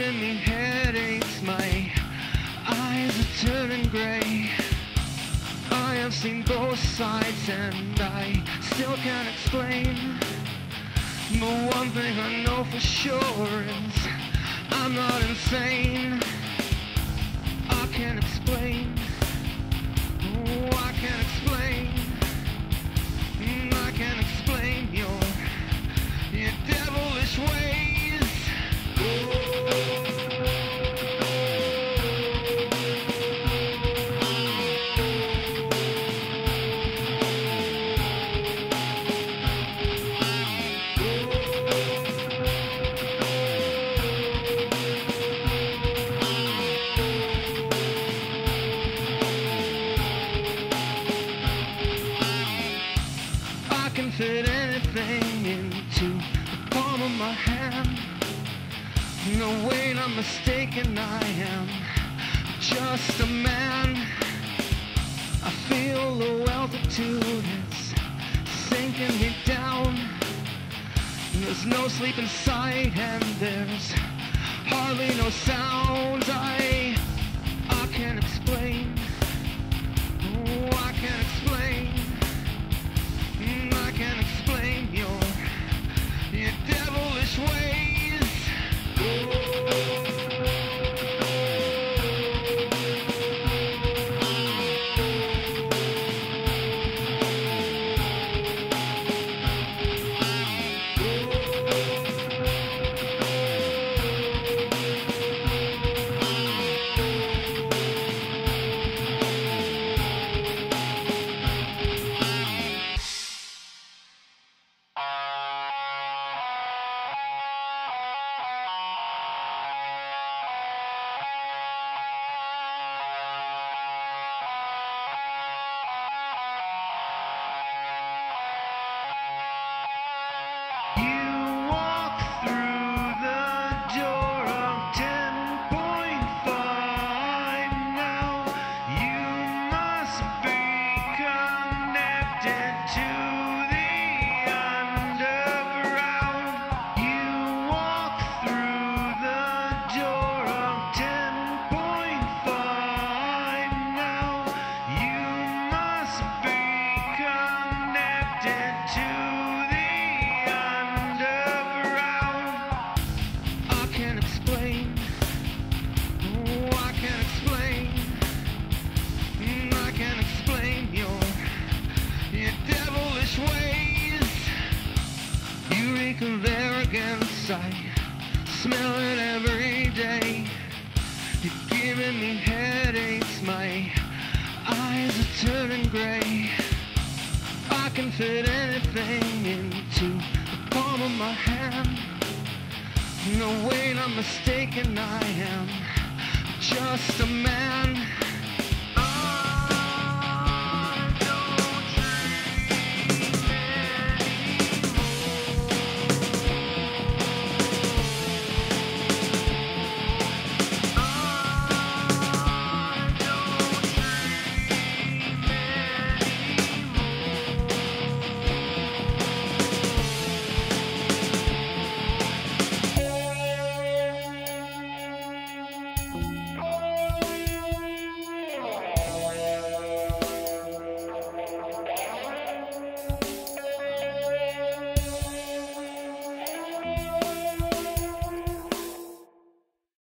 headaches, my eyes are turning gray. I have seen both sides and I still can't explain. But one thing I know for sure is I'm not insane. Can fit anything into the palm of my hand. No way, I'm mistaken, I am just a man. I feel low altitude is sinking me down. There's no sleep in sight, and there's hardly no sounds. I I can't explain. Oh, I can't explain. You reek of arrogance. I smell it every day. You're giving me headaches. My eyes are turning gray. I can fit anything into the palm of my hand. No way, I'm mistaken, I am just a man.